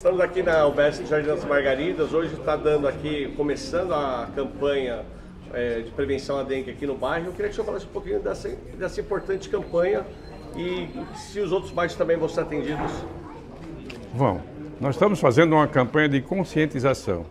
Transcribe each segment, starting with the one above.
Estamos aqui na UBS Jardim das Margaridas, hoje está dando aqui, começando a campanha é, de prevenção à dengue aqui no bairro. Eu queria que o senhor falasse um pouquinho dessa, dessa importante campanha e se os outros bairros também vão ser atendidos. Vão. Nós estamos fazendo uma campanha de conscientização,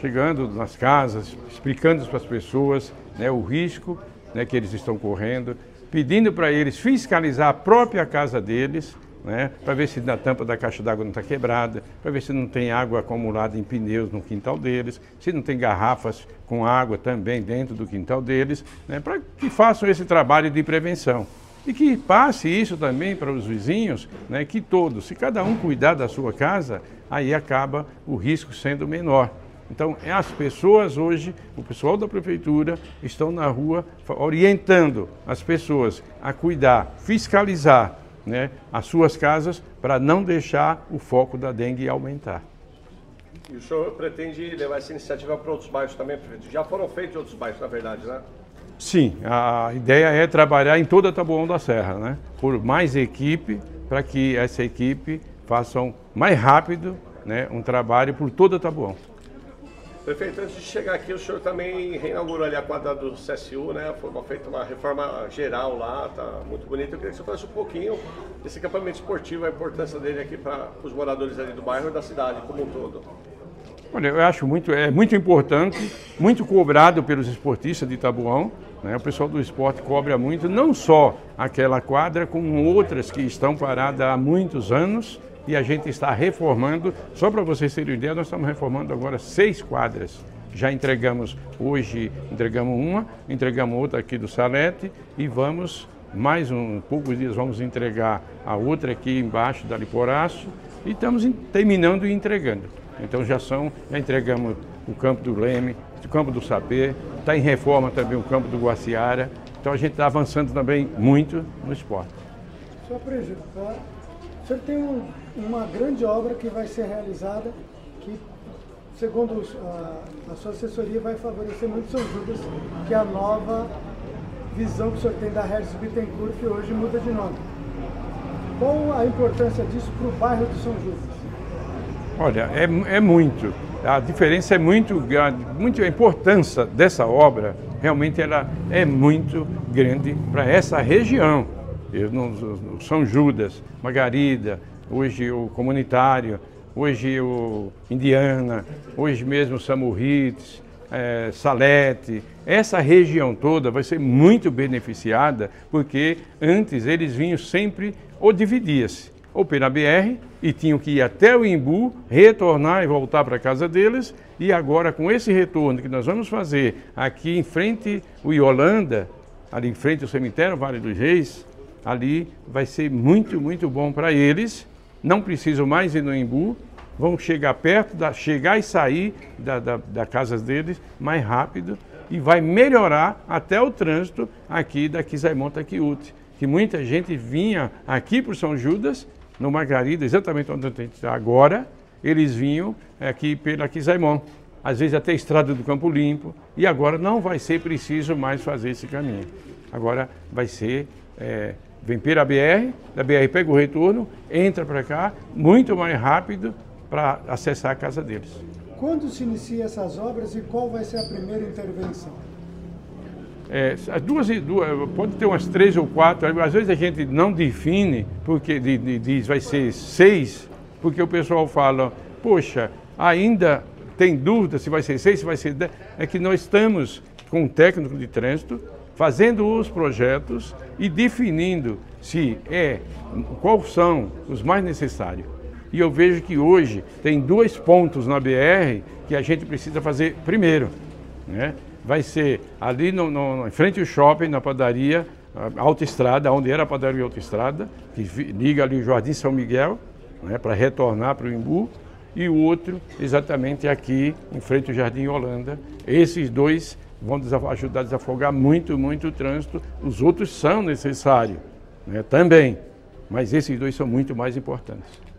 chegando nas casas, explicando para as pessoas né, o risco né, que eles estão correndo, pedindo para eles fiscalizar a própria casa deles, né, para ver se a tampa da caixa d'água não está quebrada, para ver se não tem água acumulada em pneus no quintal deles, se não tem garrafas com água também dentro do quintal deles, né, para que façam esse trabalho de prevenção. E que passe isso também para os vizinhos, né, que todos, se cada um cuidar da sua casa, aí acaba o risco sendo menor. Então, as pessoas hoje, o pessoal da prefeitura, estão na rua orientando as pessoas a cuidar, fiscalizar, né, as suas casas para não deixar o foco da dengue aumentar. E o senhor pretende levar essa iniciativa para outros bairros também, Já foram feitos outros bairros, na verdade, né? Sim, a ideia é trabalhar em toda a Taboão da Serra, né? Por mais equipe, para que essa equipe faça mais rápido né, um trabalho por toda a Taboão. Prefeito, antes de chegar aqui, o senhor também reinaugurou ali a quadra do CSU, né? Foi feita uma reforma geral lá, tá muito bonita. Eu queria que senhor falasse um pouquinho desse acampamento esportivo, a importância dele aqui para os moradores ali do bairro e da cidade como um todo. Olha, eu acho muito, é muito importante, muito cobrado pelos esportistas de Itabuão. Né? O pessoal do esporte cobra muito, não só aquela quadra, como outras que estão paradas há muitos anos e a gente está reformando. Só para vocês terem ideia, nós estamos reformando agora seis quadras. Já entregamos hoje, entregamos uma, entregamos outra aqui do Salete e vamos, mais um poucos dias, vamos entregar a outra aqui embaixo da Liporaço e estamos terminando e entregando. Então já são, já entregamos o campo do Leme, o campo do Sapê, está em reforma também o campo do Guaciara. Então a gente está avançando também muito no esporte. Presidente, o senhor tem um, uma grande obra que vai ser realizada, que, segundo a, a sua assessoria, vai favorecer muito São Judas, que é a nova visão que o senhor tem da Regis Bittencourt, que hoje muda de nome. Qual a importância disso para o bairro de São Judas? Olha, é, é muito. A diferença é muito grande, muito a importância dessa obra realmente ela é muito grande para essa região no, São Judas, Margarida, hoje o Comunitário, hoje o Indiana, hoje mesmo Samurrites, é, Salete, essa região toda vai ser muito beneficiada porque antes eles vinham sempre ou dividia-se, ou pela BR e tinham que ir até o Imbu, retornar e voltar para a casa deles. E agora com esse retorno que nós vamos fazer aqui em frente o Iolanda, ali em frente ao cemitério Vale dos Reis, ali vai ser muito, muito bom para eles. Não precisam mais ir no Embu, vão chegar perto, da, chegar e sair da, da, da casa deles mais rápido e vai melhorar até o trânsito aqui da Quisaimon Taquiute, que muita gente vinha aqui por São Judas, no Margarida, exatamente onde a gente está agora, eles vinham aqui pela Quisaimon, às vezes até a estrada do Campo Limpo, e agora não vai ser preciso mais fazer esse caminho. Agora vai ser é, vem pela BR, da BR pega o retorno, entra para cá, muito mais rápido para acessar a casa deles. Quando se inicia essas obras e qual vai ser a primeira intervenção? É, as duas, duas, pode ter umas três ou quatro, às vezes a gente não define, porque diz vai ser seis, porque o pessoal fala, poxa, ainda tem dúvida se vai ser seis, se vai ser dez. É que nós estamos com um técnico de trânsito fazendo os projetos e definindo se é quais são os mais necessários. E eu vejo que hoje tem dois pontos na BR que a gente precisa fazer primeiro. Né? Vai ser ali no, no, em frente ao shopping, na padaria, autoestrada, onde era a padaria autoestrada, que liga ali o Jardim São Miguel, né, para retornar para o Imbu, e o outro exatamente aqui, em frente ao Jardim Holanda. Esses dois vão ajudar a desafogar muito, muito o trânsito. Os outros são necessários né, também, mas esses dois são muito mais importantes.